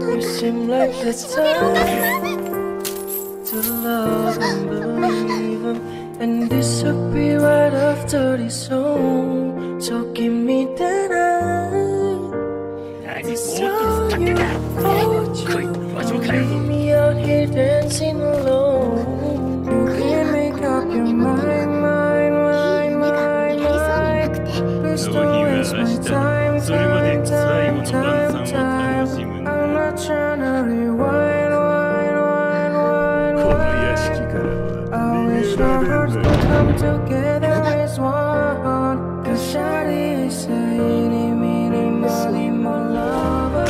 You seem like the time to love and believe him and disappear right after this song. So give me the night. I saw you, caught you. Don't leave me out here dancing alone. You can make up your mind, mind, mind, mind, mind. Restore my time. I wish our hearts could come together as one. Cause I is a itty bitty molly my lover